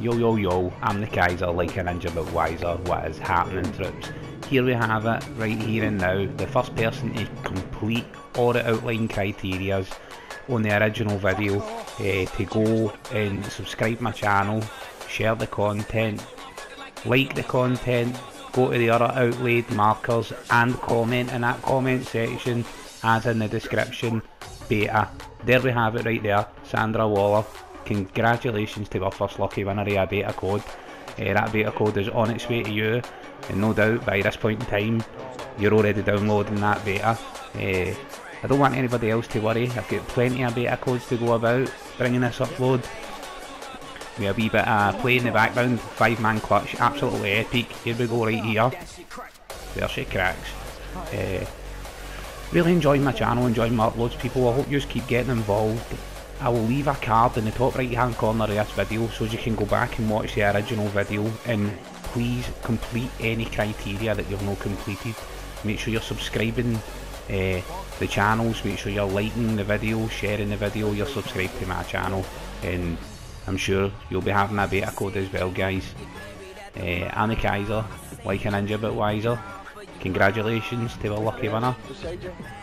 Yo yo yo, I'm the Keiser, like a ninja but wiser, what is happening troops? Here we have it, right here and now, the first person to complete all the outline criterias on the original video, uh, to go and subscribe my channel, share the content, like the content, go to the other outlaid markers and comment in that comment section as in the description beta. There we have it right there, Sandra Waller congratulations to our first lucky winner of a beta code. Uh, that beta code is on its way to you, and no doubt by this point in time, you're already downloading that beta. Uh, I don't want anybody else to worry, I've got plenty of beta codes to go about bringing this upload. We have a wee bit of play in the background, five man clutch, absolutely epic. Here we go right here. There she cracks. Uh, really enjoying my channel, enjoying my uploads people, I hope you just keep getting involved. I will leave a card in the top right hand corner of this video so you can go back and watch the original video and please complete any criteria that you've not completed. Make sure you're subscribing uh, the channels, make sure you're liking the video, sharing the video, you're subscribed to my channel and I'm sure you'll be having a beta code as well guys. Uh, I'm the Keiser, like a ninja but wiser. Congratulations to the lucky winner.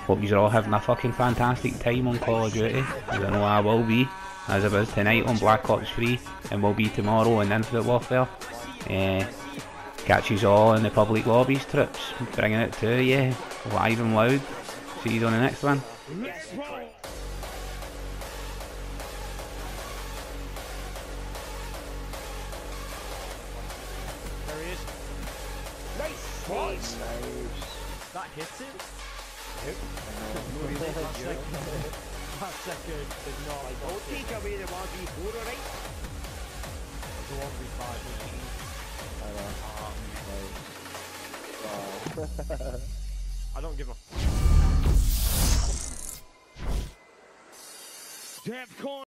Hope you're all having a fucking fantastic time on Call of Duty, as I know I will be, as it is tonight on Black Ops 3, and will be tomorrow in Infinite Warfare. Uh, catch you all in the public lobbies trips, bringing it to you, live and loud. See you on the next one. There he is. Nice! What? Nice. That hits him? Yep. that second, that second did not like Don't take away the 1v4, alright? the 1v5. I don't give a Defcon